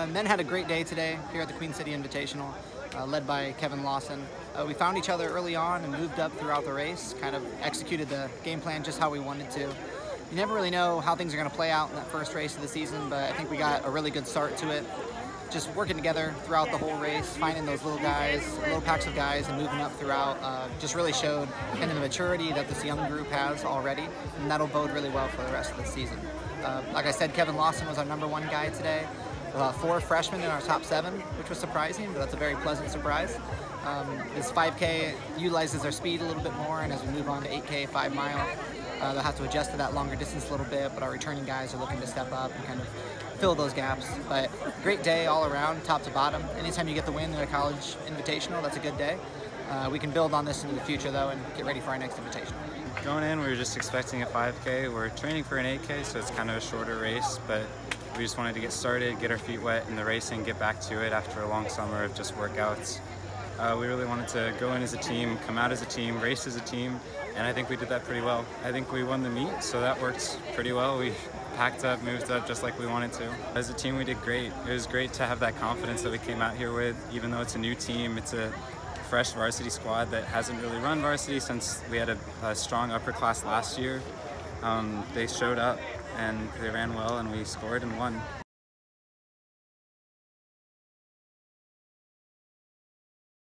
Uh, Men had a great day today here at the Queen City Invitational, uh, led by Kevin Lawson. Uh, we found each other early on and moved up throughout the race, kind of executed the game plan just how we wanted to. You never really know how things are going to play out in that first race of the season, but I think we got a really good start to it. Just working together throughout the whole race, finding those little guys, little packs of guys, and moving up throughout, uh, just really showed kind of the maturity that this young group has already, and that'll bode really well for the rest of the season. Uh, like I said, Kevin Lawson was our number one guy today. Uh, four freshmen in our top seven, which was surprising, but that's a very pleasant surprise. Um, this 5K utilizes our speed a little bit more, and as we move on to 8K, 5 mile, uh, they'll have to adjust to that longer distance a little bit, but our returning guys are looking to step up and kind of fill those gaps. But great day all around, top to bottom. Anytime you get the win in a college invitational, that's a good day. Uh, we can build on this into the future, though, and get ready for our next invitational. Going in, we were just expecting a 5K. We're training for an 8K, so it's kind of a shorter race, but we just wanted to get started, get our feet wet in the racing, get back to it after a long summer of just workouts. Uh, we really wanted to go in as a team, come out as a team, race as a team, and I think we did that pretty well. I think we won the meet, so that worked pretty well. We packed up, moved up just like we wanted to. As a team, we did great. It was great to have that confidence that we came out here with, even though it's a new team. It's a fresh varsity squad that hasn't really run varsity since we had a, a strong upper class last year. Um, they showed up and they ran well and we scored and won.